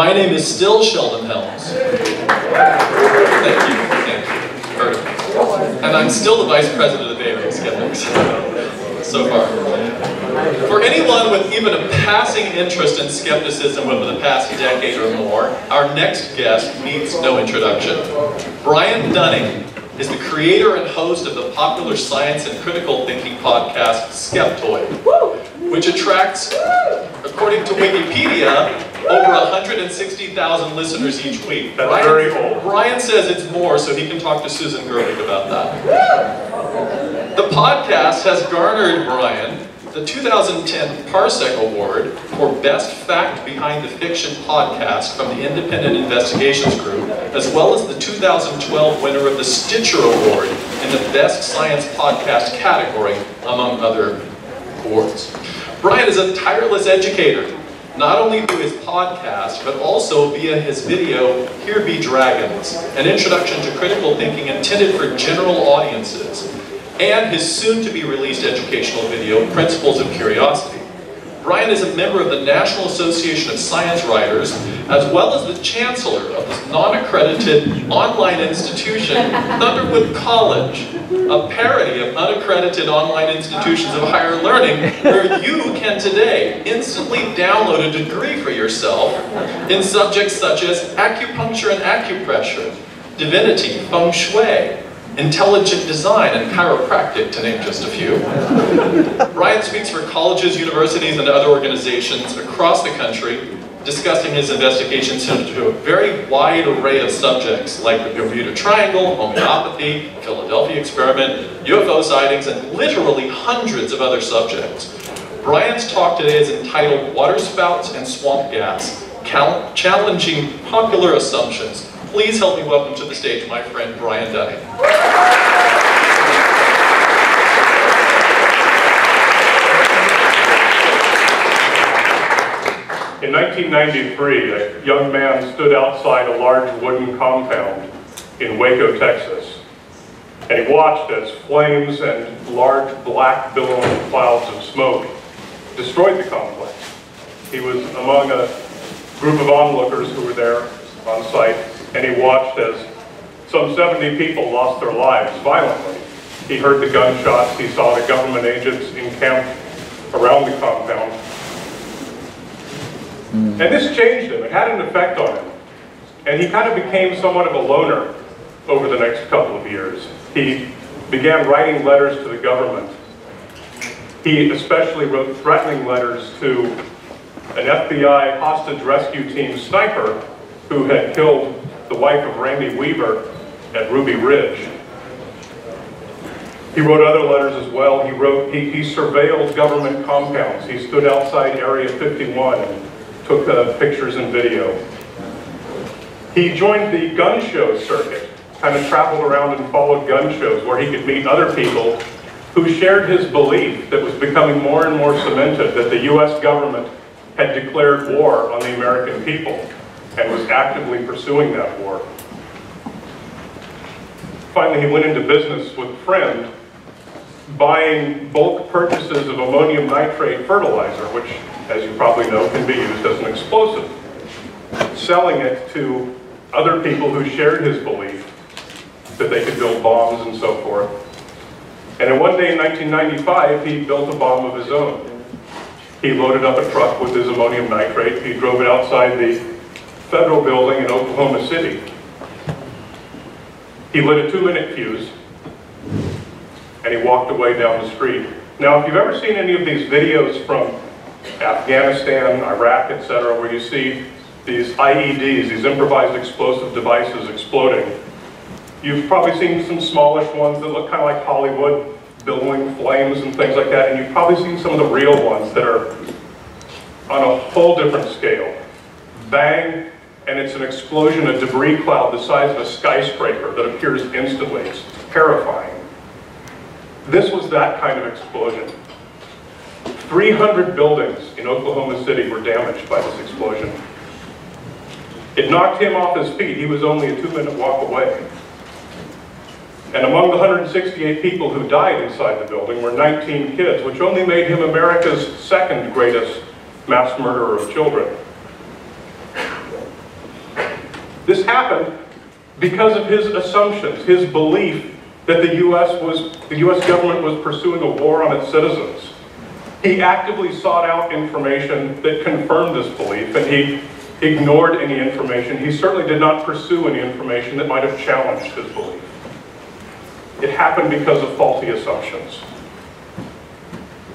My name is still Sheldon Helms. Thank you, thank you. And I'm still the Vice President of the Bay Skeptics, so far. For anyone with even a passing interest in skepticism over the past decade or more, our next guest needs no introduction. Brian Dunning is the creator and host of the popular science and critical thinking podcast Skeptoid, which attracts, according to Wikipedia, over 160,000 listeners each week. That's Brian, very old. Brian says it's more, so he can talk to Susan Gerbic about that. The podcast has garnered Brian the 2010 Parsec Award for Best Fact Behind the Fiction podcast from the Independent Investigations Group, as well as the 2012 winner of the Stitcher Award in the Best Science Podcast category, among other awards. Brian is a tireless educator, not only through his podcast, but also via his video, Here Be Dragons, an introduction to critical thinking intended for general audiences, and his soon-to-be-released educational video, Principles of Curiosity. Brian is a member of the National Association of Science Writers, as well as the chancellor of this non-accredited online institution, Thunderwood College, a parody of unaccredited online institutions of higher learning, where you can today instantly download a degree for yourself in subjects such as acupuncture and acupressure, divinity, feng shui, intelligent design, and chiropractic, to name just a few. Brian speaks for colleges, universities, and other organizations across the country, discussing his investigations into a very wide array of subjects like the Bermuda Triangle, homeopathy, Philadelphia experiment, UFO sightings, and literally hundreds of other subjects. Brian's talk today is entitled Waterspouts and Swamp Gas, Challenging Popular Assumptions. Please help me welcome to the stage my friend Brian Dunning. In 1993, a young man stood outside a large wooden compound in Waco, Texas, and he watched as flames and large black billowing clouds of smoke destroyed the complex. He was among a group of onlookers who were there on site, and he watched as some 70 people lost their lives violently. He heard the gunshots, he saw the government agents encamped around the compound, hmm. and this changed him. It had an effect on him. And he kind of became somewhat of a loner over the next couple of years. He began writing letters to the government. He especially wrote threatening letters to an FBI hostage rescue team sniper who had killed the wife of Randy Weaver at Ruby Ridge. He wrote other letters as well. He wrote, he, he surveilled government compounds. He stood outside Area 51 and took uh, pictures and video. He joined the gun show circuit, kind of traveled around and followed gun shows where he could meet other people who shared his belief that was becoming more and more cemented that the U.S. government had declared war on the American people and was actively pursuing that war. Finally, he went into business with a friend buying bulk purchases of ammonium nitrate fertilizer, which, as you probably know, can be used as an explosive, selling it to other people who shared his belief that they could build bombs and so forth. And then one day in 1995, he built a bomb of his own. He loaded up a truck with his ammonium nitrate. He drove it outside the federal building in Oklahoma City. He lit a two-minute fuse, and he walked away down the street. Now, if you've ever seen any of these videos from Afghanistan, Iraq, etc., where you see these IEDs, these improvised explosive devices exploding, you've probably seen some smallish ones that look kind of like Hollywood, billowing flames and things like that, and you've probably seen some of the real ones that are on a whole different scale. Bang, and it's an explosion, a debris cloud the size of a skyscraper that appears instantly. It's terrifying. This was that kind of explosion. 300 buildings in Oklahoma City were damaged by this explosion. It knocked him off his feet. He was only a two-minute walk away. And among the 168 people who died inside the building were 19 kids, which only made him America's second greatest mass murderer of children. This happened because of his assumptions, his belief that the U.S. was, the U.S. government was pursuing a war on its citizens. He actively sought out information that confirmed this belief, and he ignored any information. He certainly did not pursue any information that might have challenged his belief. It happened because of faulty assumptions.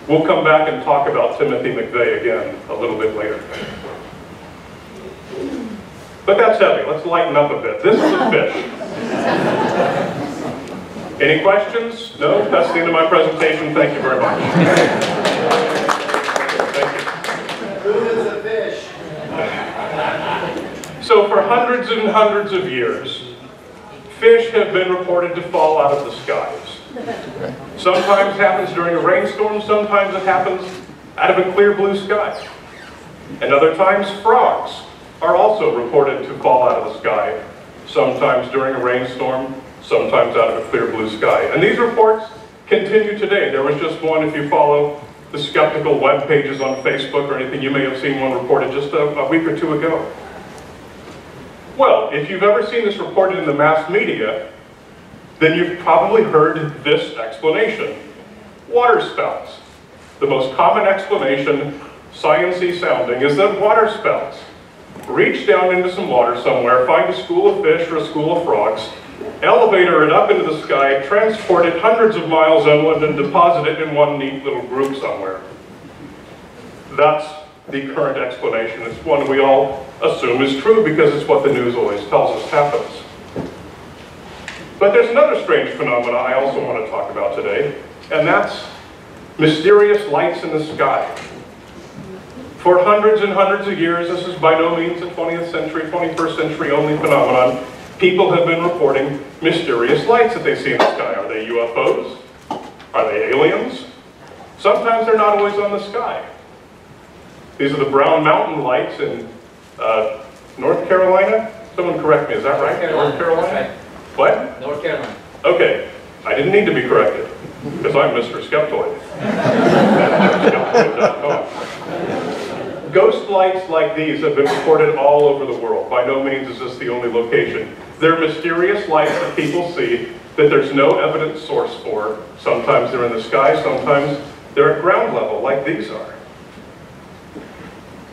We'll come back and talk about Timothy McVeigh again a little bit later. But that's heavy. Let's lighten up a bit. This is a fish. Any questions? No? That's the end of my presentation. Thank you very much. Thank you. Who is a fish? So for hundreds and hundreds of years, fish have been reported to fall out of the skies. Sometimes it happens during a rainstorm, sometimes it happens out of a clear blue sky. And other times frogs are also reported to fall out of the sky, sometimes during a rainstorm, sometimes out of a clear blue sky. And these reports continue today. There was just one, if you follow the skeptical web pages on Facebook or anything, you may have seen one reported just a, a week or two ago. Well, if you've ever seen this reported in the mass media, then you've probably heard this explanation. Water spouts. The most common explanation, sciency sounding, is that water spouts reach down into some water somewhere, find a school of fish or a school of frogs, elevator it up into the sky, transport it hundreds of miles inland, and deposit it in one neat little group somewhere. That's the current explanation. It's one we all assume is true because it's what the news always tells us happens. But there's another strange phenomenon I also want to talk about today, and that's mysterious lights in the sky. For hundreds and hundreds of years, this is by no means a 20th century, 21st century only phenomenon. People have been reporting mysterious lights that they see in the sky. Are they UFOs? Are they aliens? Sometimes they're not always on the sky. These are the Brown Mountain lights in uh, North Carolina. Someone correct me, is that right? North Carolina. North Carolina? What? North Carolina. Okay, I didn't need to be corrected, because I'm Mr. Skeptoid. Skeptoid.com. Ghost lights like these have been reported all over the world. By no means is this the only location. They're mysterious lights that people see that there's no evident source for. Sometimes they're in the sky, sometimes they're at ground level, like these are.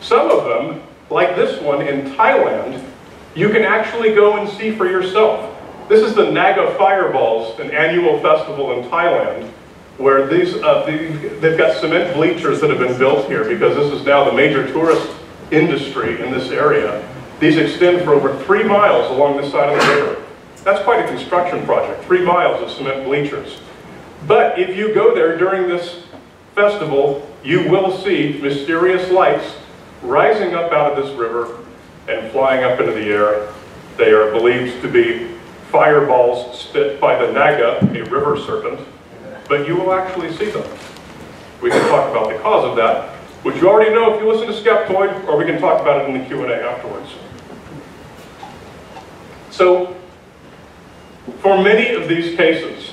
Some of them, like this one in Thailand, you can actually go and see for yourself. This is the Naga Fireballs, an annual festival in Thailand, where these, uh, the, they've got cement bleachers that have been built here because this is now the major tourist industry in this area. These extend for over three miles along this side of the river. That's quite a construction project, three miles of cement bleachers. But if you go there during this festival, you will see mysterious lights rising up out of this river and flying up into the air. They are believed to be fireballs spit by the Naga, a river serpent, but you will actually see them. We can talk about the cause of that, which you already know if you listen to Skeptoid, or we can talk about it in the Q&A afterwards. So, for many of these cases,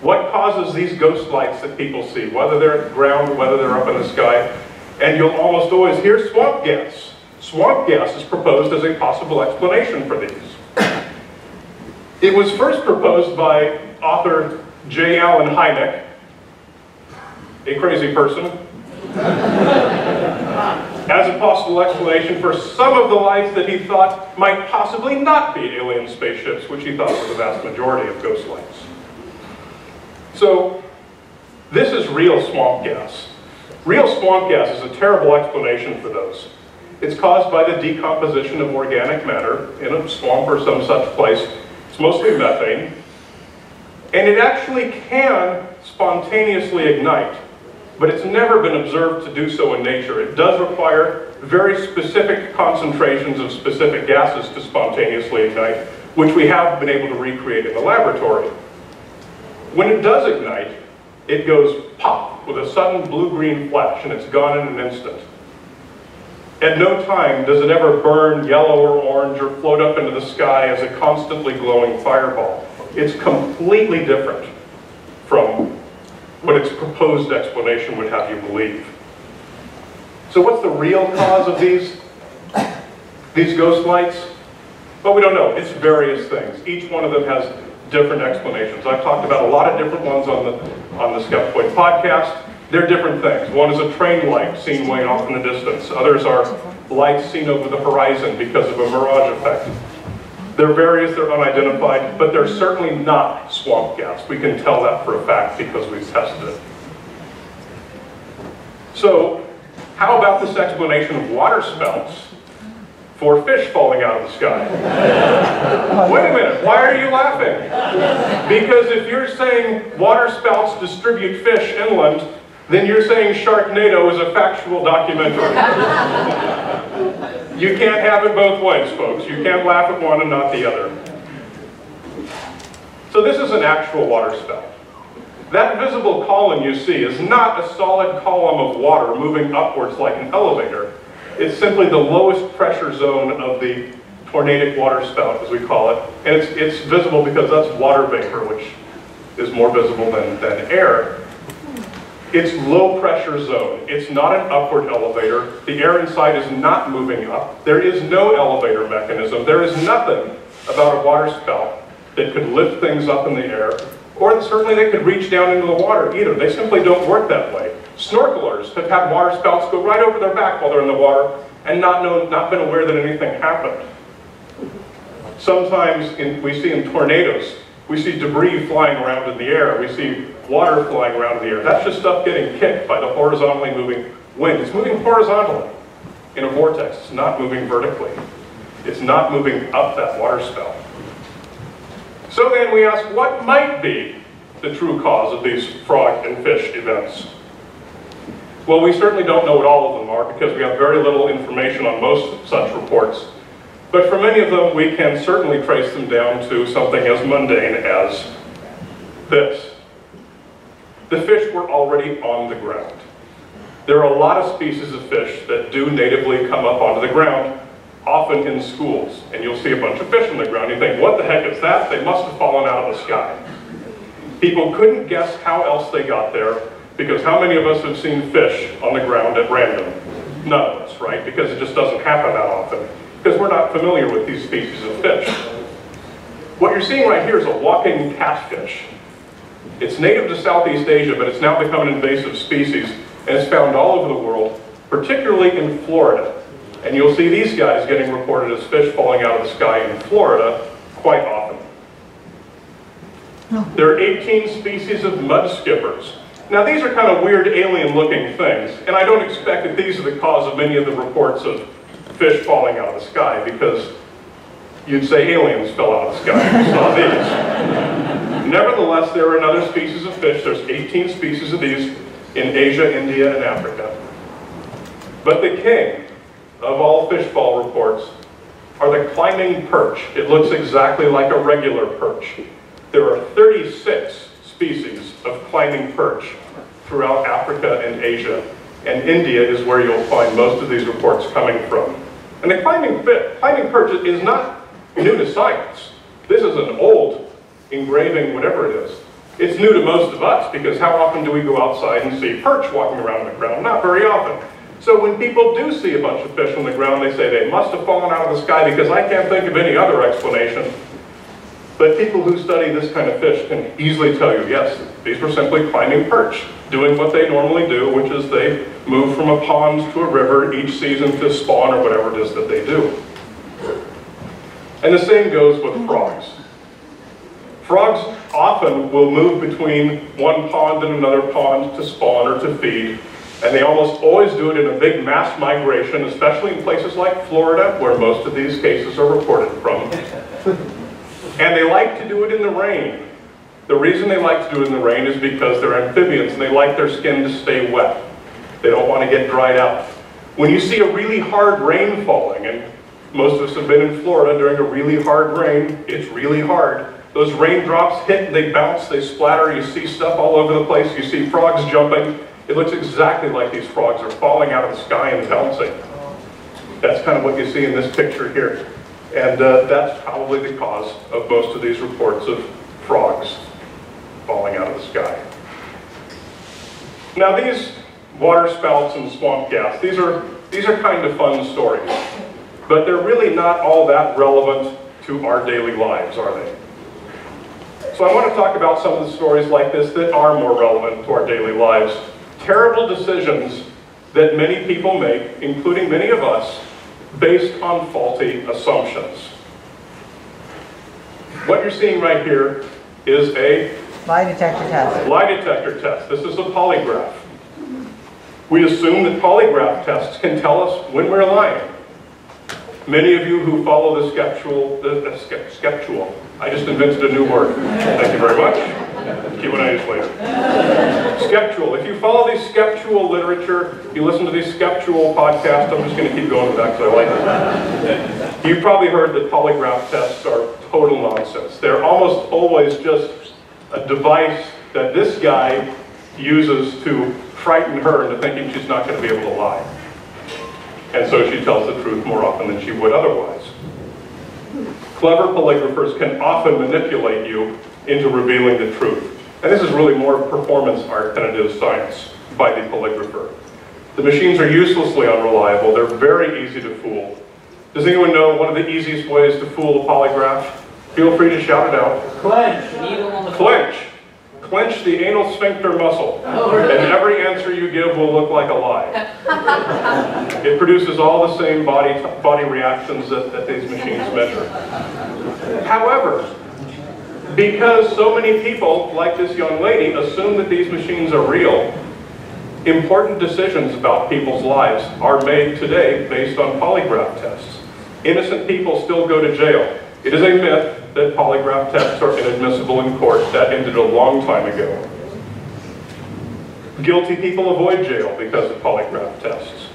what causes these ghost lights that people see, whether they're at the ground, whether they're up in the sky, and you'll almost always hear swamp gas. Swamp gas is proposed as a possible explanation for these. It was first proposed by author J. Allen Hynek, a crazy person, as a possible explanation for some of the lights that he thought might possibly not be alien spaceships, which he thought were the vast majority of ghost lights. So, this is real swamp gas. Real swamp gas is a terrible explanation for those. It's caused by the decomposition of organic matter in a swamp or some such place. It's mostly methane. And it actually can spontaneously ignite, but it's never been observed to do so in nature. It does require very specific concentrations of specific gases to spontaneously ignite, which we have been able to recreate in the laboratory. When it does ignite, it goes pop with a sudden blue-green flash and it's gone in an instant. At no time does it ever burn yellow or orange or float up into the sky as a constantly glowing fireball. It's completely different from what its proposed explanation would have you believe. So what's the real cause of these, these ghost lights? But we don't know. It's various things. Each one of them has different explanations. I've talked about a lot of different ones on the, on the Skeptoid podcast. They're different things. One is a train light seen way off in the distance. Others are lights seen over the horizon because of a mirage effect. They're various, they're unidentified, but they're certainly not swamp gas. We can tell that for a fact because we've tested it. So, how about this explanation of water spouts for fish falling out of the sky? Wait a minute, why are you laughing? Because if you're saying water spouts distribute fish inland, then you're saying Sharknado is a factual documentary. you can't have it both ways, folks. You can't laugh at one and not the other. So this is an actual water spout. That visible column you see is not a solid column of water moving upwards like an elevator. It's simply the lowest pressure zone of the tornadic water spout, as we call it. And it's, it's visible because that's water vapor, which is more visible than, than air. It's low pressure zone. It's not an upward elevator. The air inside is not moving up. There is no elevator mechanism. There is nothing about a water spout that could lift things up in the air, or certainly they could reach down into the water either. They simply don't work that way. Snorkelers have had water spouts go right over their back while they're in the water and not, known, not been aware that anything happened. Sometimes in, we see in tornadoes, we see debris flying around in the air. We see water flying around in the air. That's just stuff getting kicked by the horizontally moving wind. It's moving horizontally in a vortex. It's not moving vertically. It's not moving up that water spout. So then we ask, what might be the true cause of these frog and fish events? Well, we certainly don't know what all of them are because we have very little information on most such reports. But for many of them, we can certainly trace them down to something as mundane as this. The fish were already on the ground. There are a lot of species of fish that do natively come up onto the ground, often in schools. And you'll see a bunch of fish on the ground. You think, what the heck is that? They must have fallen out of the sky. People couldn't guess how else they got there, because how many of us have seen fish on the ground at random? None of us, right? Because it just doesn't happen that often because we're not familiar with these species of fish. What you're seeing right here is a walking catfish. It's native to Southeast Asia, but it's now become an invasive species, and it's found all over the world, particularly in Florida. And you'll see these guys getting reported as fish falling out of the sky in Florida quite often. Oh. There are 18 species of mud skippers. Now these are kind of weird alien looking things, and I don't expect that these are the cause of many of the reports of fish falling out of the sky because you'd say aliens fell out of the sky if you saw these. Nevertheless, there are another species of fish. There's 18 species of these in Asia, India, and Africa. But the king of all fish fall reports are the climbing perch. It looks exactly like a regular perch. There are 36 species of climbing perch throughout Africa and Asia, and India is where you'll find most of these reports coming from. And the climbing, climbing perch is not new to science. This is an old engraving, whatever it is. It's new to most of us because how often do we go outside and see perch walking around on the ground? Not very often. So when people do see a bunch of fish on the ground, they say they must have fallen out of the sky because I can't think of any other explanation. But people who study this kind of fish can easily tell you, yes, these were simply climbing perch, doing what they normally do, which is they move from a pond to a river each season to spawn or whatever it is that they do. And the same goes with frogs. Frogs often will move between one pond and another pond to spawn or to feed, and they almost always do it in a big mass migration, especially in places like Florida, where most of these cases are reported from. And they like to do it in the rain. The reason they like to do it in the rain is because they're amphibians and they like their skin to stay wet. They don't want to get dried out. When you see a really hard rain falling, and most of us have been in Florida during a really hard rain, it's really hard. Those raindrops hit, they bounce, they splatter, you see stuff all over the place, you see frogs jumping. It looks exactly like these frogs are falling out of the sky and bouncing. That's kind of what you see in this picture here. And uh, that's probably the cause of most of these reports of frogs falling out of the sky. Now these water spouts and swamp gas, these are, these are kind of fun stories, but they're really not all that relevant to our daily lives, are they? So I want to talk about some of the stories like this that are more relevant to our daily lives. Terrible decisions that many people make, including many of us, based on faulty assumptions. What you're seeing right here is a Lie detector test. lie detector test. This is a polygraph. We assume that polygraph tests can tell us when we're lying. Many of you who follow the skeptual, the, the skeptual, I just invented a new word. Thank you very much. Q&A's later. Skeptual. If you follow the skeptual literature, you listen to these skeptual podcasts, I'm just going to keep going with that because I like it. You've probably heard that polygraph tests are total nonsense. They're almost always just a device that this guy uses to frighten her into thinking she's not going to be able to lie. And so she tells the truth more often than she would otherwise. Clever polygraphers can often manipulate you into revealing the truth. And this is really more performance art than it is science by the polygrapher. The machines are uselessly unreliable. They're very easy to fool. Does anyone know one of the easiest ways to fool a polygraph? Feel free to shout it out. Clench. Clench. Clench the anal sphincter muscle. And every answer you give will look like a lie. It produces all the same body, body reactions that, that these machines measure. However, because so many people, like this young lady, assume that these machines are real, important decisions about people's lives are made today based on polygraph tests. Innocent people still go to jail. It is a myth that polygraph tests are inadmissible in court. That ended a long time ago. Guilty people avoid jail because of polygraph tests.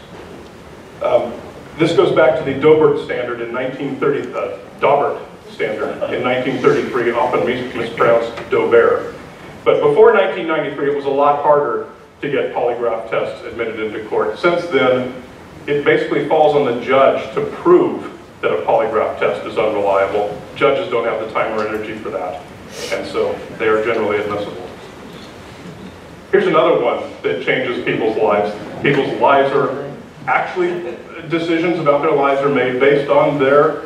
Um, this goes back to the Dobert standard in 1930, uh, Daubert standard in 1933, often mispronounced Dobert. But before 1993, it was a lot harder to get polygraph tests admitted into court. Since then, it basically falls on the judge to prove that a polygraph test is unreliable. Judges don't have the time or energy for that, and so they are generally admissible. Here's another one that changes people's lives. People's lives are actually, decisions about their lives are made based on their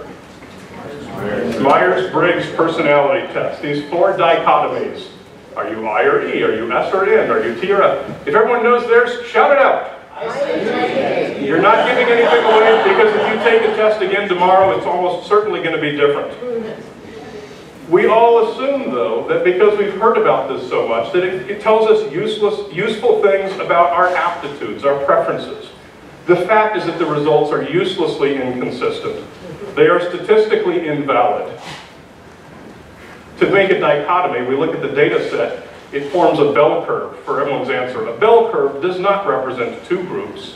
Myers-Briggs personality test. These four dichotomies. Are you I or E? Are you S or N? Are you T or F? If everyone knows theirs, shout it out. You're not giving anything away because if you take a test again tomorrow, it's almost certainly going to be different. We all assume, though, that because we've heard about this so much, that it, it tells us useless, useful things about our aptitudes, our preferences. The fact is that the results are uselessly inconsistent. They are statistically invalid. To make a dichotomy, we look at the data set, it forms a bell curve for everyone's answer. A bell curve does not represent two groups.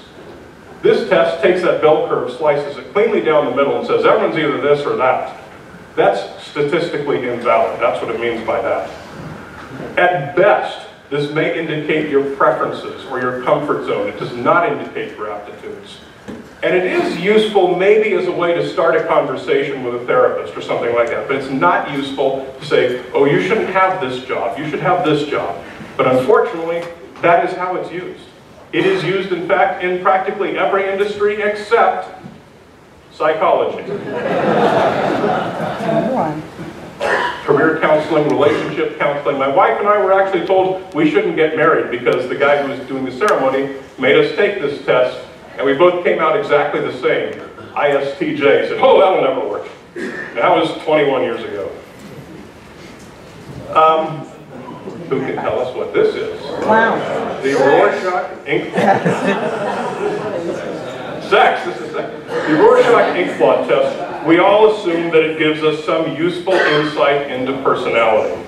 This test takes that bell curve, slices it cleanly down the middle and says everyone's either this or that. That's statistically invalid. That's what it means by that. At best, this may indicate your preferences or your comfort zone. It does not indicate your aptitudes. And it is useful maybe as a way to start a conversation with a therapist or something like that, but it's not useful to say, oh, you shouldn't have this job, you should have this job. But unfortunately, that is how it's used. It is used, in fact, in practically every industry except psychology. Career counseling, relationship counseling. My wife and I were actually told we shouldn't get married because the guy who was doing the ceremony made us take this test, and we both came out exactly the same. ISTJ said, oh, that'll never work. That was 21 years ago. Um, who can tell us what this is? Wow. The Rorschach ink Sex, this is sex. The Rorschach ink blot test, we all assume that it gives us some useful insight into personality.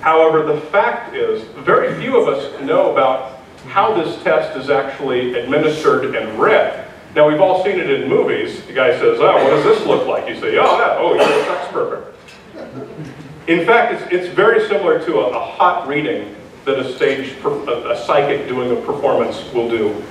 However, the fact is, very few of us know about how this test is actually administered and read. Now, we've all seen it in movies. The guy says, oh, what does this look like? You say, oh, that, oh, you're a sex perfect. In fact, it's, it's very similar to a, a hot reading that a stage, a, a psychic doing a performance will do.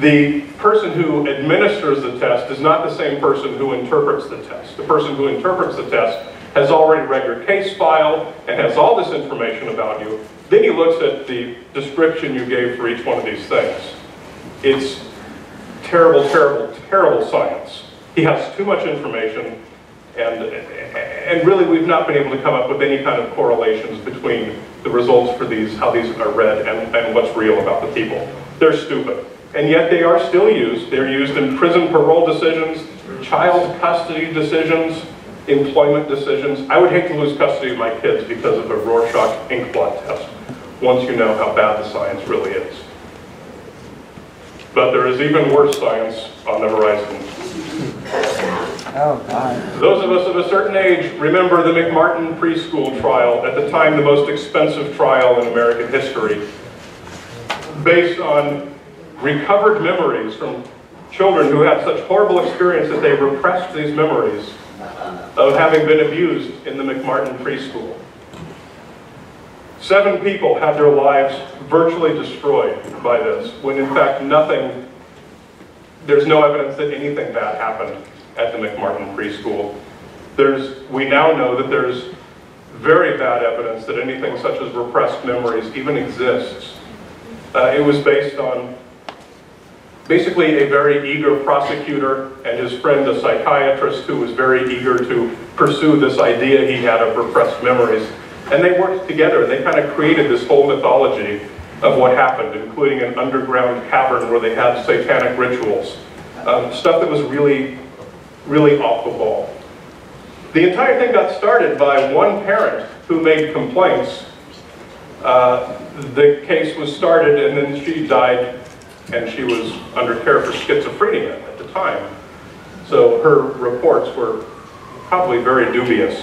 The person who administers the test is not the same person who interprets the test. The person who interprets the test has already read your case file and has all this information about you. Then he looks at the description you gave for each one of these things. It's terrible, terrible, terrible science. He has too much information And, and really, we've not been able to come up with any kind of correlations between the results for these, how these are read, and, and what's real about the people. They're stupid. And yet they are still used. They're used in prison parole decisions, child custody decisions, employment decisions. I would hate to lose custody of my kids because of a Rorschach ink blot test, once you know how bad the science really is. But there is even worse science on the horizon. Oh, God. Those of us of a certain age remember the McMartin preschool trial, at the time the most expensive trial in American history, based on recovered memories from children who had such horrible experiences that they repressed these memories of having been abused in the McMartin preschool. Seven people had their lives virtually destroyed by this, when in fact nothing, there's no evidence that anything bad happened at the McMartin preschool. There's, we now know that there's very bad evidence that anything such as repressed memories even exists. Uh, it was based on basically a very eager prosecutor and his friend, a psychiatrist, who was very eager to pursue this idea he had of repressed memories. And they worked together and they kind of created this whole mythology of what happened, including an underground cavern where they had satanic rituals. Um, stuff that was really, really off the wall. The entire thing got started by one parent who made complaints. Uh, the case was started and then she died and she was under care for schizophrenia at the time. So her reports were probably very dubious,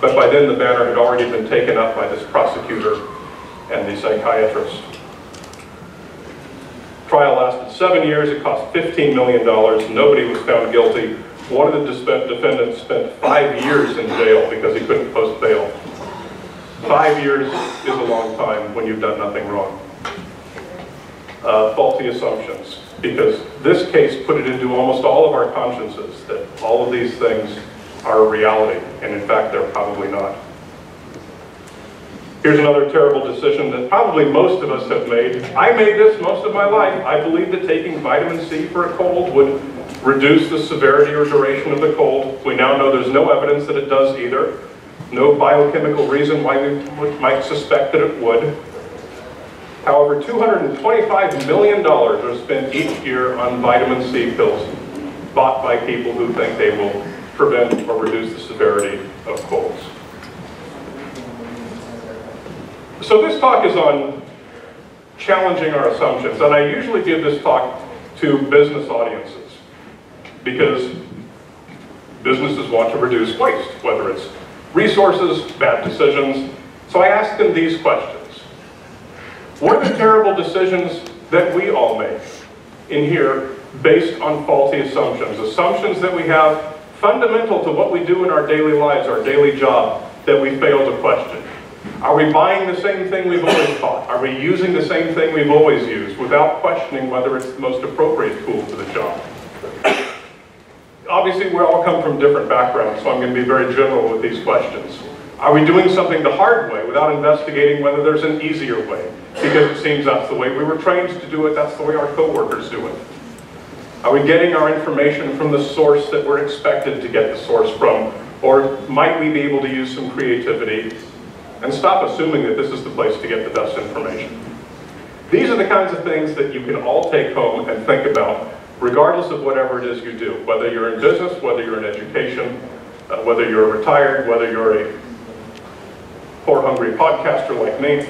but by then the banner had already been taken up by this prosecutor and the psychiatrist. Trial lasted seven years, it cost $15 million, nobody was found guilty. One of the defendants spent five years in jail because he couldn't post bail. Five years is a long time when you've done nothing wrong uh, faulty assumptions because this case put it into almost all of our consciences that all of these things are a reality, and in fact, they're probably not. Here's another terrible decision that probably most of us have made. I made this most of my life. I believed that taking vitamin C for a cold would reduce the severity or duration of the cold. We now know there's no evidence that it does either. No biochemical reason why we might suspect that it would. However, $225 million are spent each year on vitamin C pills bought by people who think they will prevent or reduce the severity of colds. So this talk is on challenging our assumptions, and I usually give this talk to business audiences because businesses want to reduce waste, whether it's resources, bad decisions. So I ask them these questions. What are the terrible decisions that we all make in here based on faulty assumptions? Assumptions that we have fundamental to what we do in our daily lives, our daily job, that we fail to question. Are we buying the same thing we've always bought? Are we using the same thing we've always used without questioning whether it's the most appropriate tool for the job? Obviously, we all come from different backgrounds, so I'm going to be very general with these questions. Are we doing something the hard way without investigating whether there's an easier way? Because it seems that's the way we were trained to do it, that's the way our coworkers do it. Are we getting our information from the source that we're expected to get the source from? Or might we be able to use some creativity and stop assuming that this is the place to get the best information? These are the kinds of things that you can all take home and think about, regardless of whatever it is you do, whether you're in business, whether you're in education, uh, whether you're retired, whether you're a poor hungry podcaster like me.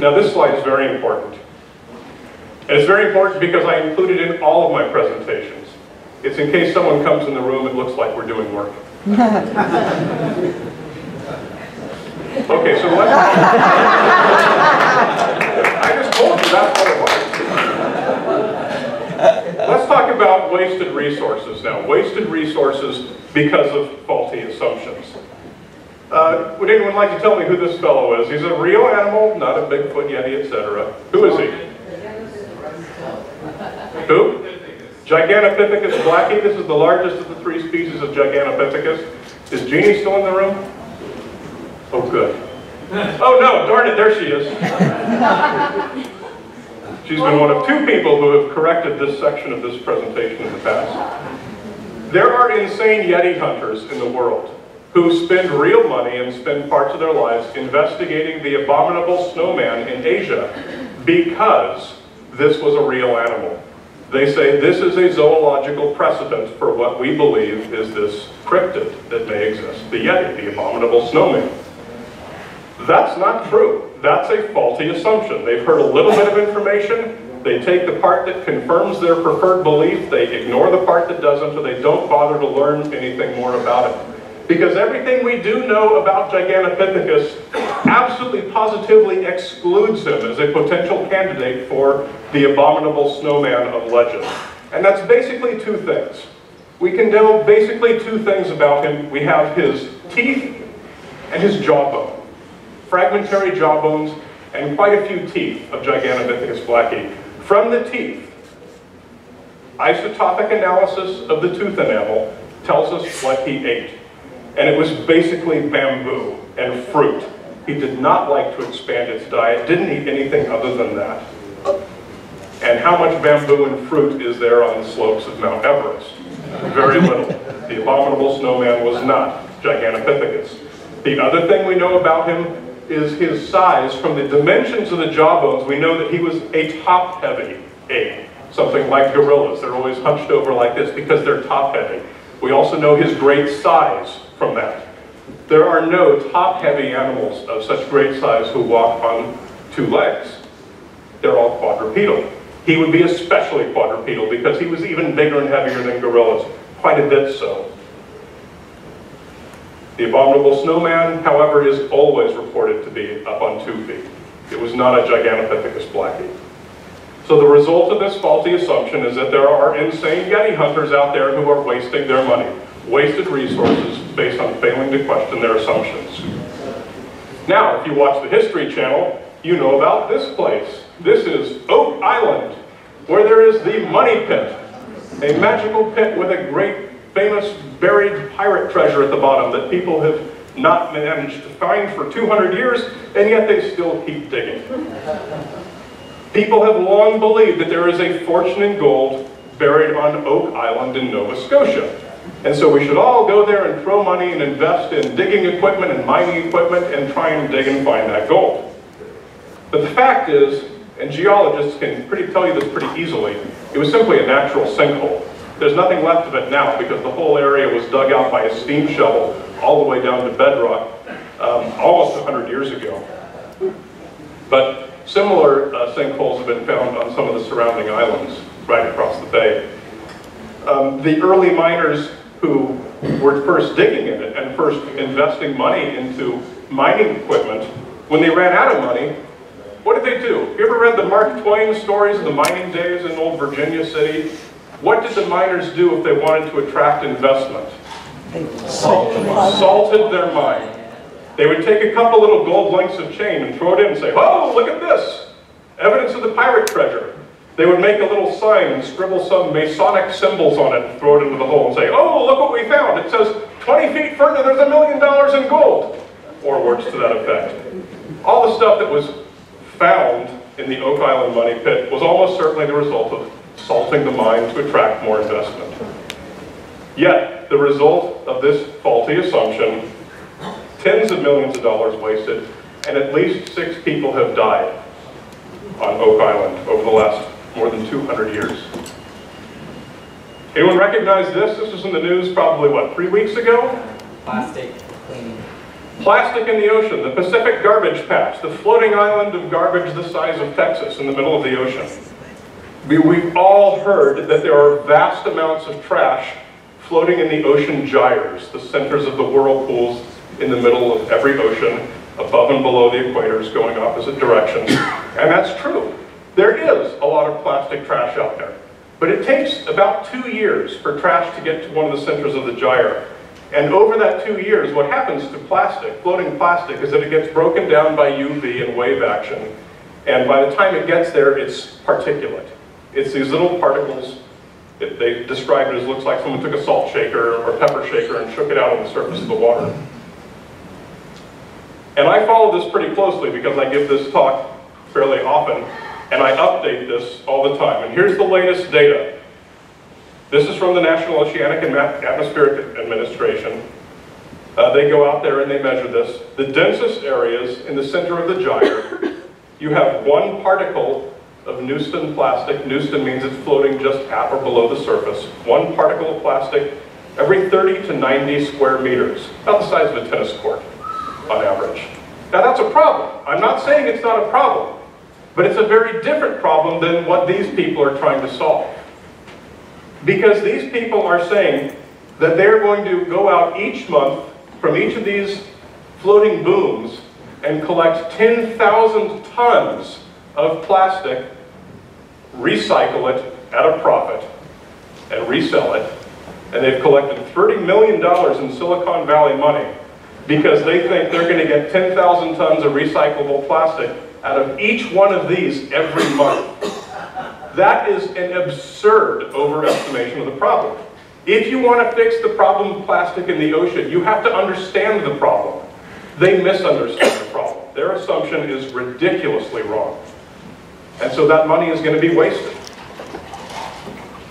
now this slide is very important. And it's very important because I include it in all of my presentations. It's in case someone comes in the room, it looks like we're doing work. Okay, so what? I just told you that's what it was. Let's talk about wasted resources now. Wasted resources because of faulty assumptions. Uh, would anyone like to tell me who this fellow is? He's a real animal, not a Bigfoot, Yeti, etc. Who is he? Who? Gigantopithecus blacki. This is the largest of the three species of Gigantopithecus. Is Jeannie still in the room? Oh, good. Oh, no, darn it, there she is. She's been one of two people who have corrected this section of this presentation in the past. There are insane Yeti hunters in the world who spend real money and spend parts of their lives investigating the abominable snowman in Asia because this was a real animal. They say this is a zoological precedent for what we believe is this cryptid that may exist, the Yeti, the abominable snowman. That's not true. That's a faulty assumption. They've heard a little bit of information, they take the part that confirms their preferred belief, they ignore the part that doesn't, or they don't bother to learn anything more about it. Because everything we do know about Gigantopithecus absolutely positively excludes him as a potential candidate for the abominable snowman of legend. And that's basically two things. We can know basically two things about him. We have his teeth and his jawbone fragmentary jawbones, and quite a few teeth of Gigantopithecus blacki. From the teeth, isotopic analysis of the tooth enamel tells us what he ate. And it was basically bamboo and fruit. He did not like to expand his diet, didn't eat anything other than that. And how much bamboo and fruit is there on the slopes of Mount Everest? Very little. The abominable snowman was not Gigantopithecus. The other thing we know about him is his size. From the dimensions of the jawbones, we know that he was a top-heavy ape, something like gorillas. They're always hunched over like this because they're top-heavy. We also know his great size from that. There are no top-heavy animals of such great size who walk on two legs. They're all quadrupedal. He would be especially quadrupedal because he was even bigger and heavier than gorillas, quite a bit so. The abominable snowman, however, is always reported to be up on two feet. It was not a Gigantopithecus blacki. So the result of this faulty assumption is that there are insane Yeti hunters out there who are wasting their money, wasted resources based on failing to question their assumptions. Now, if you watch the History Channel, you know about this place. This is Oak Island, where there is the Money Pit, a magical pit with a great famous buried pirate treasure at the bottom that people have not managed to find for 200 years, and yet they still keep digging. People have long believed that there is a fortune in gold buried on Oak Island in Nova Scotia. And so we should all go there and throw money and invest in digging equipment and mining equipment and try and dig and find that gold. But the fact is, and geologists can pretty tell you this pretty easily, it was simply a natural sinkhole. There's nothing left of it now because the whole area was dug out by a steam shovel all the way down to bedrock um, almost 100 years ago. But similar uh, sinkholes have been found on some of the surrounding islands right across the bay. Um, the early miners who were first digging in it and first investing money into mining equipment, when they ran out of money, what did they do? You ever read the Mark Twain stories of the mining days in old Virginia City? What did the miners do if they wanted to attract investment? Salted, salted their mine. They would take a couple little gold links of chain and throw it in and say, oh, look at this, evidence of the pirate treasure. They would make a little sign and scribble some Masonic symbols on it and throw it into the hole and say, oh, look what we found. It says 20 feet further, there's a million dollars in gold. Or words to that effect. All the stuff that was found in the Oak Island money pit was almost certainly the result of salting the mine to attract more investment. Yet, the result of this faulty assumption, tens of millions of dollars wasted, and at least six people have died on Oak Island over the last more than 200 years. Anyone recognize this? This was in the news probably, what, three weeks ago? Plastic cleaning. Plastic in the ocean, the Pacific Garbage Patch, the floating island of garbage the size of Texas in the middle of the ocean. We, we've all heard that there are vast amounts of trash floating in the ocean gyres, the centers of the whirlpools in the middle of every ocean, above and below the equators, going opposite directions. And that's true. There is a lot of plastic trash out there. But it takes about two years for trash to get to one of the centers of the gyre. And over that two years, what happens to plastic, floating plastic, is that it gets broken down by UV and wave action. And by the time it gets there, it's particulate. It's these little particles. It, they describe it as looks like someone took a salt shaker or pepper shaker and shook it out on the surface of the water. And I follow this pretty closely because I give this talk fairly often, and I update this all the time. And here's the latest data. This is from the National Oceanic and Atmospheric Administration. Uh, they go out there and they measure this. The densest areas in the center of the gyre, you have one particle of Neuston plastic. Neuston means it's floating just at or below the surface. One particle of plastic every 30 to 90 square meters, about the size of a tennis court on average. Now that's a problem. I'm not saying it's not a problem, but it's a very different problem than what these people are trying to solve. Because these people are saying that they're going to go out each month from each of these floating booms and collect 10,000 tons of plastic, recycle it at a profit, and resell it. And they've collected $30 million in Silicon Valley money because they think they're going to get 10,000 tons of recyclable plastic out of each one of these every month. That is an absurd overestimation of the problem. If you want to fix the problem of plastic in the ocean, you have to understand the problem. They misunderstand the problem. Their assumption is ridiculously wrong. And so that money is going to be wasted.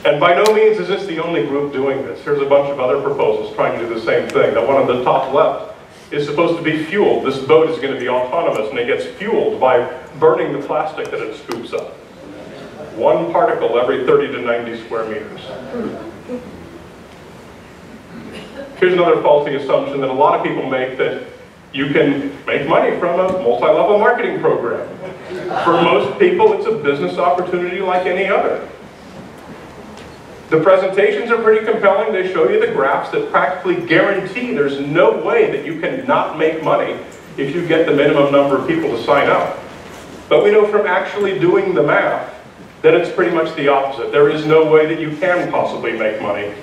And by no means is this the only group doing this. There's a bunch of other proposals trying to do the same thing. The one on the top left is supposed to be fueled. This boat is going to be autonomous and it gets fueled by burning the plastic that it scoops up. One particle every 30 to 90 square meters. Here's another faulty assumption that a lot of people make that you can make money from a multi-level marketing program. For most people, it's a business opportunity like any other. The presentations are pretty compelling. They show you the graphs that practically guarantee there's no way that you can not make money if you get the minimum number of people to sign up. But we know from actually doing the math that it's pretty much the opposite. There is no way that you can possibly make money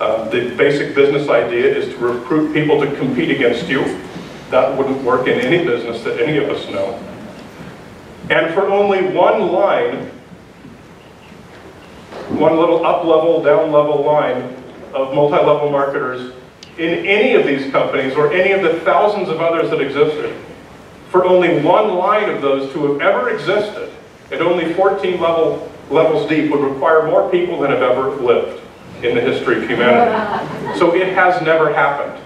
um, the basic business idea is to recruit people to compete against you. That wouldn't work in any business that any of us know. And for only one line, one little up-level, down-level line of multi-level marketers in any of these companies or any of the thousands of others that existed, for only one line of those to have ever existed, at only 14 level, levels deep, would require more people than have ever lived in the history of humanity. So it has never happened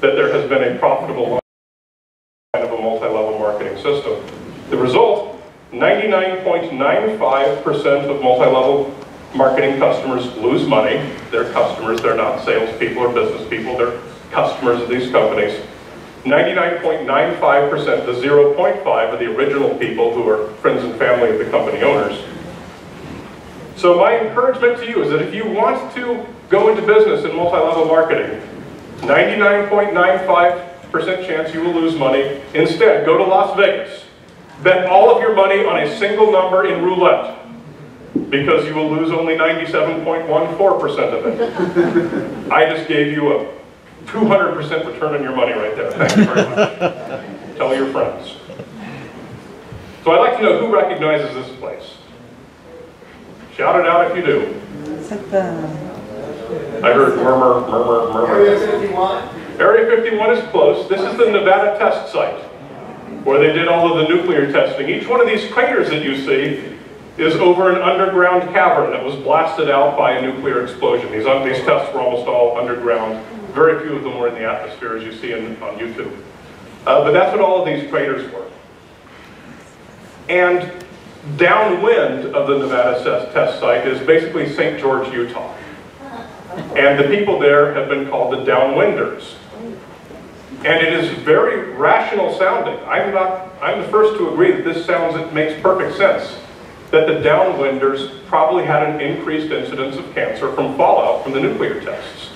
that there has been a profitable line of a multi-level marketing system. The result, 99.95% of multi-level marketing customers lose money. They're customers, they're not salespeople or business people, they're customers of these companies. 99.95%, the 0.5 are the original people who are friends and family of the company owners. So my encouragement to you is that if you want to go into business in multi-level marketing, 99.95% chance you will lose money. Instead, go to Las Vegas. Bet all of your money on a single number in roulette because you will lose only 97.14% of it. I just gave you a 200% return on your money right there. Thank you very much. Tell your friends. So I'd like to know who recognizes this place. Shout it out if you do. Is that the, I heard murmur, murmur, murmur. Area 51? Area 51 is close. This is the Nevada test site where they did all of the nuclear testing. Each one of these craters that you see is over an underground cavern that was blasted out by a nuclear explosion. These, these tests were almost all underground. Very few of them were in the atmosphere, as you see in, on YouTube. Uh, but that's what all of these craters were. And downwind of the Nevada test site is basically St. George, Utah. And the people there have been called the downwinders. And it is very rational sounding. I'm not, I'm the first to agree that this sounds, it makes perfect sense. That the downwinders probably had an increased incidence of cancer from fallout from the nuclear tests.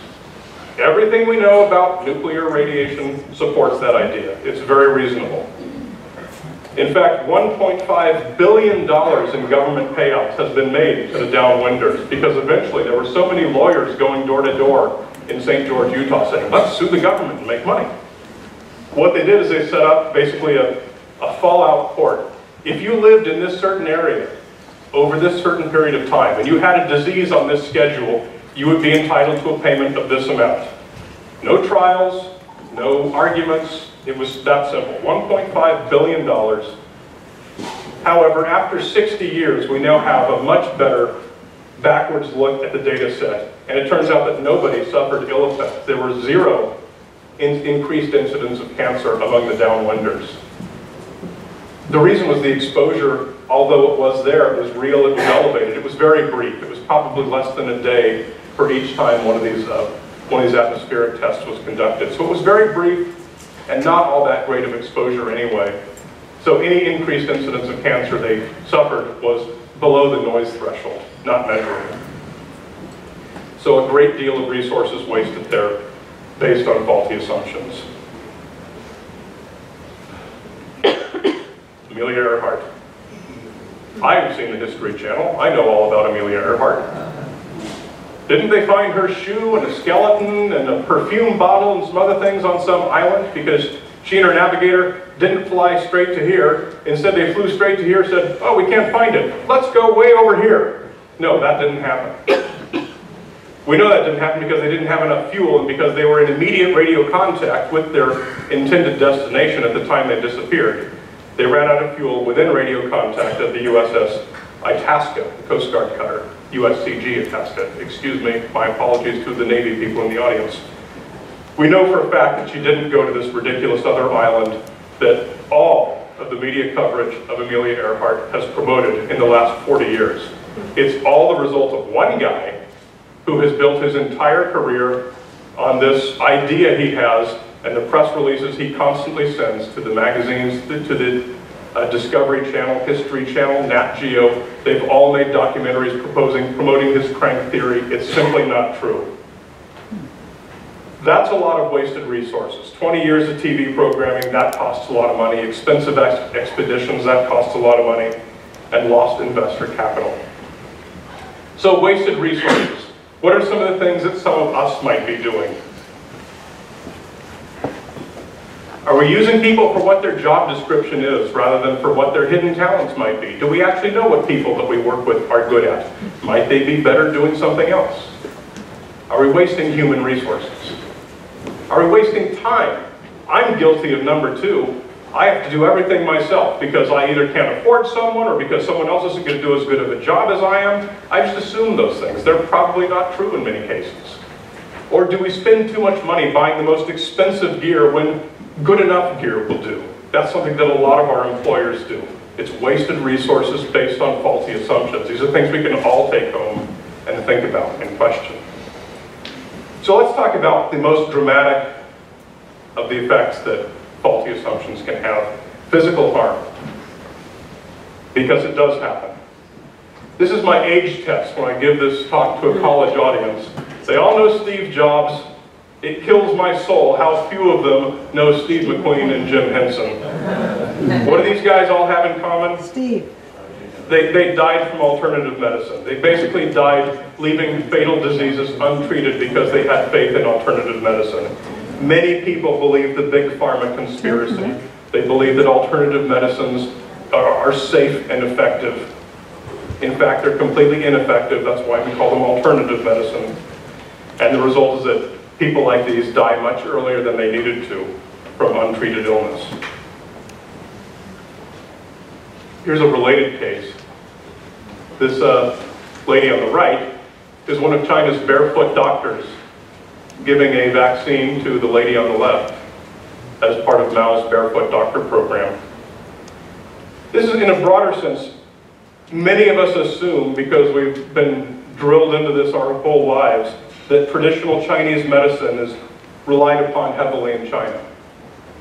Everything we know about nuclear radiation supports that idea. It's very reasonable. In fact, $1.5 billion in government payouts has been made to the downwinders because eventually there were so many lawyers going door to door in St. George, Utah saying, let's sue the government and make money. What they did is they set up basically a, a fallout court. If you lived in this certain area over this certain period of time and you had a disease on this schedule, you would be entitled to a payment of this amount. No trials, no arguments, it was that simple, $1.5 billion. However, after 60 years, we now have a much better backwards look at the data set, and it turns out that nobody suffered ill effects. There were zero in increased incidence of cancer among the downwinders. The reason was the exposure, although it was there, it was real, it was elevated. It was very brief. It was probably less than a day for each time one of these, uh, one of these atmospheric tests was conducted. So it was very brief and not all that great of exposure anyway. So any increased incidence of cancer they suffered was below the noise threshold, not measurable. So a great deal of resources wasted there based on faulty assumptions. Amelia Earhart. I've seen the History Channel. I know all about Amelia Earhart. Didn't they find her shoe and a skeleton and a perfume bottle and some other things on some island because she and her navigator didn't fly straight to here. Instead, they flew straight to here said, oh, we can't find it. Let's go way over here. No, that didn't happen. We know that didn't happen because they didn't have enough fuel and because they were in immediate radio contact with their intended destination at the time they disappeared. They ran out of fuel within radio contact of the USS Itasca, the Coast Guard cutter, USCG Itasca. Excuse me, my apologies to the Navy people in the audience. We know for a fact that she didn't go to this ridiculous other island that all of the media coverage of Amelia Earhart has promoted in the last 40 years. It's all the result of one guy who has built his entire career on this idea he has and the press releases he constantly sends to the magazines, to the uh, Discovery Channel, History Channel, Nat Geo. They've all made documentaries proposing, promoting his crank theory. It's simply not true. That's a lot of wasted resources. 20 years of TV programming, that costs a lot of money. Expensive ex expeditions, that costs a lot of money. And lost investor capital. So wasted resources. What are some of the things that some of us might be doing? Are we using people for what their job description is rather than for what their hidden talents might be? Do we actually know what people that we work with are good at? Might they be better doing something else? Are we wasting human resources? Are we wasting time? I'm guilty of number two. I have to do everything myself because I either can't afford someone or because someone else isn't going to do as good of a job as I am. I just assume those things. They're probably not true in many cases. Or do we spend too much money buying the most expensive gear when good enough gear will do. That's something that a lot of our employers do. It's wasted resources based on faulty assumptions. These are things we can all take home and think about and question. So let's talk about the most dramatic of the effects that faulty assumptions can have. Physical harm. Because it does happen. This is my age test when I give this talk to a college audience. They all know Steve Jobs, it kills my soul how few of them know Steve McQueen and Jim Henson. What do these guys all have in common? Steve. They, they died from alternative medicine. They basically died leaving fatal diseases untreated because they had faith in alternative medicine. Many people believe the big pharma conspiracy. Mm-hmm. They believe that alternative medicines are, are safe and effective. In fact, they're completely ineffective. That's why we call them alternative medicine. And the result is that people like these die much earlier than they needed to from untreated illness. Here's a related case. This uh, lady on the right is one of China's barefoot doctors giving a vaccine to the lady on the left as part of Mao's barefoot doctor program. This is in a broader sense, many of us assume because we've been drilled into this our whole lives that traditional Chinese medicine is relied upon heavily in China.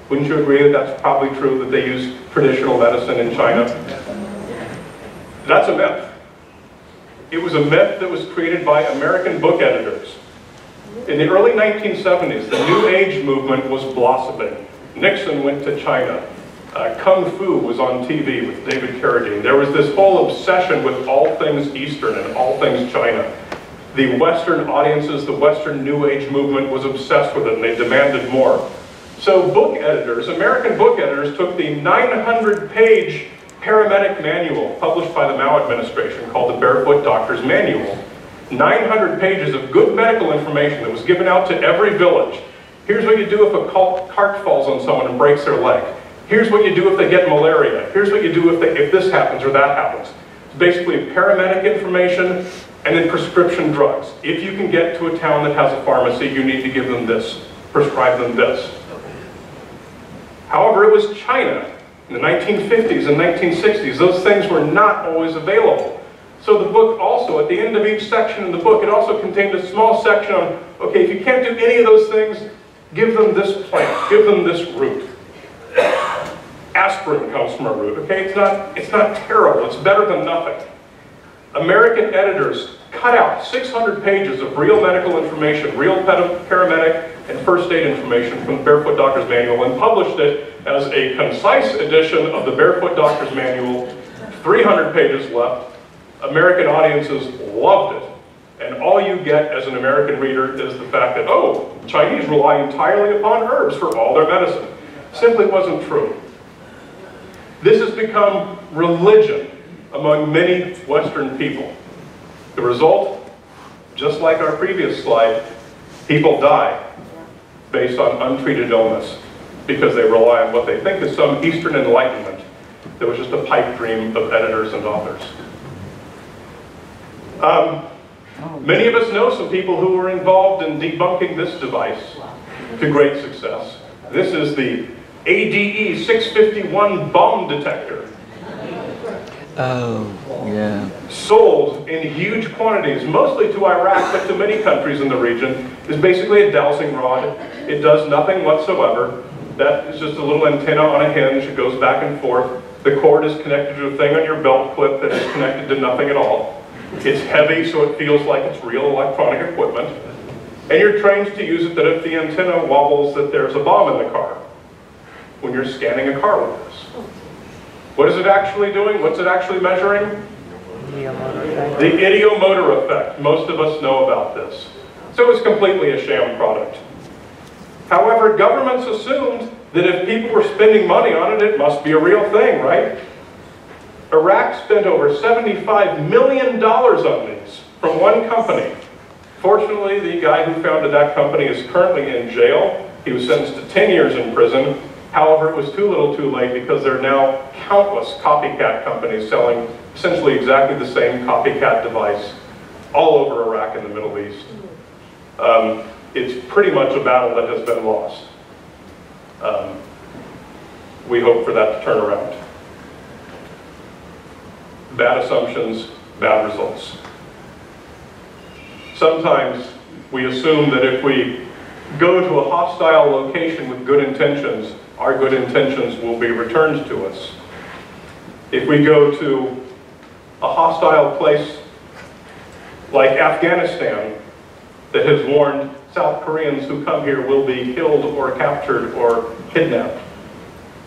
Wouldn't you agree that that's probably true, that they use traditional medicine in China? That's a myth. It was a myth that was created by American book editors. In the early 1970s, the New Age movement was blossoming. Nixon went to China. Uh, Kung Fu was on TV with David Carradine. There was this whole obsession with all things Eastern and all things China the Western audiences, the Western New Age movement was obsessed with it and they demanded more. So book editors, American book editors, took the 900-page paramedic manual published by the Mao administration called the Barefoot Doctor's Manual. 900 pages of good medical information that was given out to every village. Here's what you do if a cart falls on someone and breaks their leg. Here's what you do if they get malaria. Here's what you do if, they, if this happens or that happens. It's basically paramedic information And then prescription drugs. If you can get to a town that has a pharmacy, you need to give them this, prescribe them this. However, it was China in the 1950s and 1960s. Those things were not always available. So the book also, at the end of each section in the book, it also contained a small section on, okay, if you can't do any of those things, give them this plant, give them this root. Aspirin comes from a root, okay? It's not, it's not terrible, it's better than nothing. American editors cut out 600 pages of real medical information, real paramedic and first aid information from the Barefoot Doctor's Manual and published it as a concise edition of the Barefoot Doctor's Manual, 300 pages left. American audiences loved it. And all you get as an American reader is the fact that, oh, Chinese rely entirely upon herbs for all their medicine. Simply wasn't true. This has become religion among many Western people. The result, just like our previous slide, people die based on untreated illness because they rely on what they think is some Eastern enlightenment that was just a pipe dream of editors and authors. Um, many of us know some people who were involved in debunking this device to great success. This is the ADE 651 bomb detector. Oh, yeah. Sold in huge quantities, mostly to Iraq, but to many countries in the region, is basically a dowsing rod. It does nothing whatsoever. That is just a little antenna on a hinge. It goes back and forth. The cord is connected to a thing on your belt clip that is connected to nothing at all. It's heavy, so it feels like it's real electronic equipment. And you're trained to use it that if the antenna wobbles, that there's a bomb in the car when you're scanning a car with this. What is it actually doing? What's it actually measuring? The ideomotor effect. Most of us know about this. So it's completely a sham product. However, governments assumed that if people were spending money on it, it must be a real thing, right? Iraq spent over $75 million on these from one company. Fortunately, the guy who founded that company is currently in jail. He was sentenced to 10 years in prison. However, it was too little too late because there are now countless copycat companies selling essentially exactly the same copycat device all over Iraq and the Middle East. Um, it's pretty much a battle that has been lost. Um, we hope for that to turn around. Bad assumptions, bad results. Sometimes we assume that if we go to a hostile location with good intentions, our good intentions will be returned to us. If we go to a hostile place like Afghanistan that has warned South Koreans who come here will be killed or captured or kidnapped.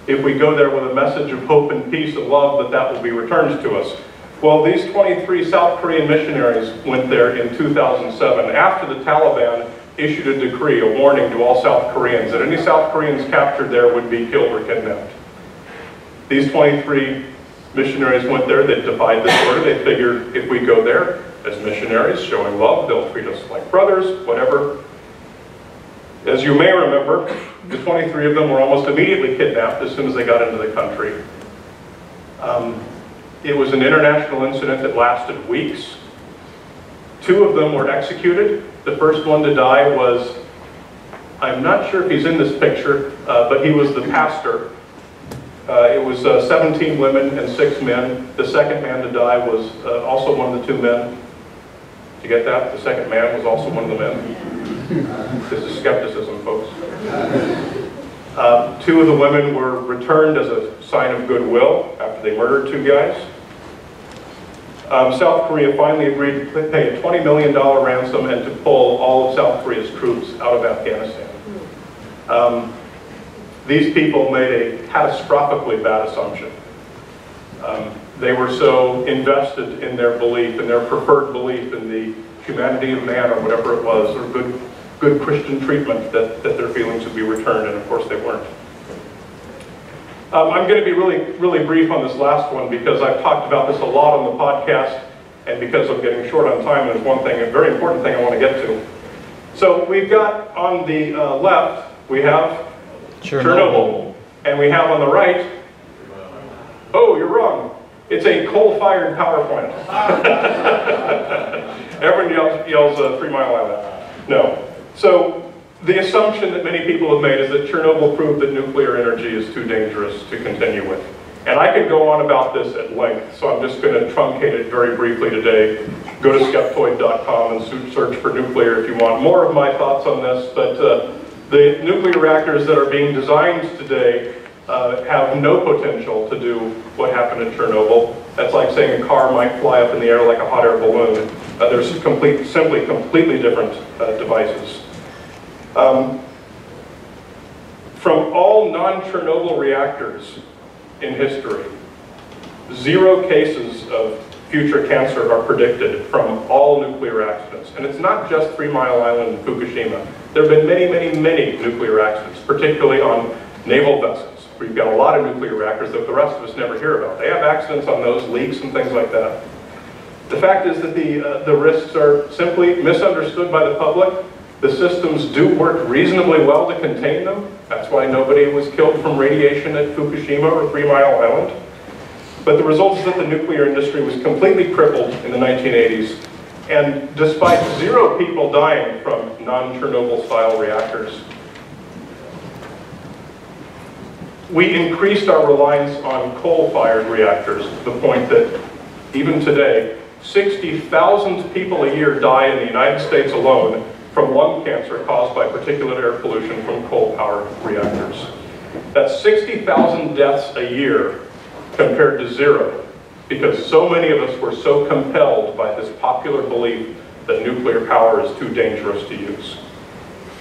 If we go there with a message of hope and peace and love, that that will be returned to us. Well, these 23 South Korean missionaries went there in 2007 after the Taliban issued a decree, a warning to all South Koreans that any South Koreans captured there would be killed or kidnapped. These 23 missionaries went there, they defied this order, they figured if we go there as missionaries, showing love, they'll treat us like brothers, whatever. As you may remember, the 23 of them were almost immediately kidnapped as soon as they got into the country. Um, it was an international incident that lasted weeks. Two of them were executed. The first one to die was, I'm not sure if he's in this picture, uh, but he was the pastor. Uh, it was uh, 17 women and six men. The second man to die was uh, also one of the two men. Did you get that? The second man was also one of the men. This is skepticism, folks. Uh, two of the women were returned as a sign of goodwill after they murdered two guys um, South Korea finally agreed to pay a $20 million ransom and to pull all of South Korea's troops out of Afghanistan. Um, these people made a catastrophically bad assumption. Um, they were so invested in their belief, in their preferred belief in the humanity of man or whatever it was, or good, good Christian treatment that, that their feelings would be returned, and of course they weren't. Um, I'm going to be really, really brief on this last one because I've talked about this a lot on the podcast and because I'm getting short on time, there's one thing, a very important thing I want to get to. So we've got on the uh, left, we have Chernobyl. Chernobyl. And we have on the right, oh, you're wrong. It's a coal-fired power plant. Everyone yells uh, Three Mile Island. No. So the assumption that many people have made is that Chernobyl proved that nuclear energy is too dangerous to continue with. And I could go on about this at length, so I'm just going to truncate it very briefly today. Go to skeptoid.com and search for nuclear if you want more of my thoughts on this. But uh, the nuclear reactors that are being designed today uh, have no potential to do what happened in Chernobyl. That's like saying a car might fly up in the air like a hot air balloon. Uh, There's complete, simply completely different uh, devices. Um, From all non-Chernobyl reactors in history, zero cases of future cancer are predicted from all nuclear accidents. And it's not just Three Mile Island and Fukushima. There have been many, many, many nuclear accidents, particularly on naval vessels. We've got a lot of nuclear reactors that the rest of us never hear about. They have accidents on those, leaks and things like that. The fact is that the, uh, the risks are simply misunderstood by the public. The systems do work reasonably well to contain them. That's why nobody was killed from radiation at Fukushima or Three Mile Island. But the result is that the nuclear industry was completely crippled in the 1980s. And despite zero people dying from non-Chernobyl style reactors, we increased our reliance on coal-fired reactors to the point that even today, 60,000 people a year die in the United States alone from lung cancer caused by particulate air pollution from coal-powered reactors. That's 60,000 deaths a year compared to zero, because so many of us were so compelled by this popular belief that nuclear power is too dangerous to use.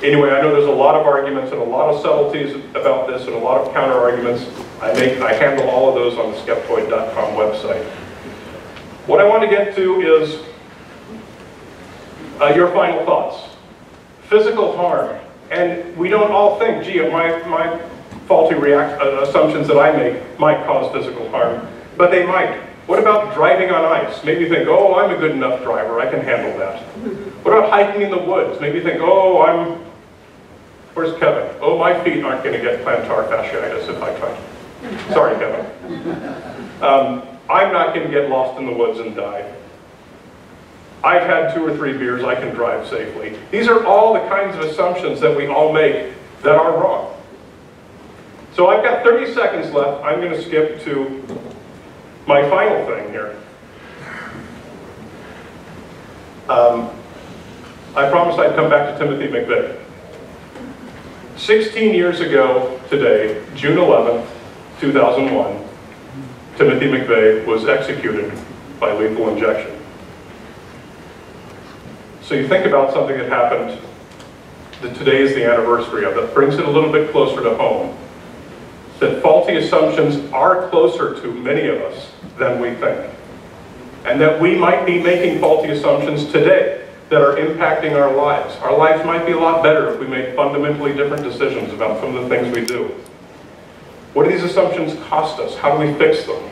Anyway, I know there's a lot of arguments and a lot of subtleties about this and a lot of counter arguments. I make, I handle all of those on the skeptoid.com website. What I want to get to is uh, your final thoughts. Physical harm. And we don't all think, gee, my, my faulty react, uh, assumptions that I make might cause physical harm, but they might. What about driving on ice? Maybe you think, oh, I'm a good enough driver, I can handle that. What about hiking in the woods? Maybe you think, oh, I'm, where's Kevin? Oh, my feet aren't going to get plantar fasciitis if I try. Sorry, Kevin. Um, I'm not going to get lost in the woods and die. I've had two or three beers, I can drive safely. These are all the kinds of assumptions that we all make that are wrong. So I've got 30 seconds left. I'm going to skip to my final thing here. Um, I promised I'd come back to Timothy McVeigh. 16 years ago today, June 11, 2001, Timothy McVeigh was executed by lethal injection. So you think about something that happened that today is the anniversary of that brings it a little bit closer to home. That faulty assumptions are closer to many of us than we think. And that we might be making faulty assumptions today that are impacting our lives. Our lives might be a lot better if we made fundamentally different decisions about some of the things we do. What do these assumptions cost us? How do we fix them?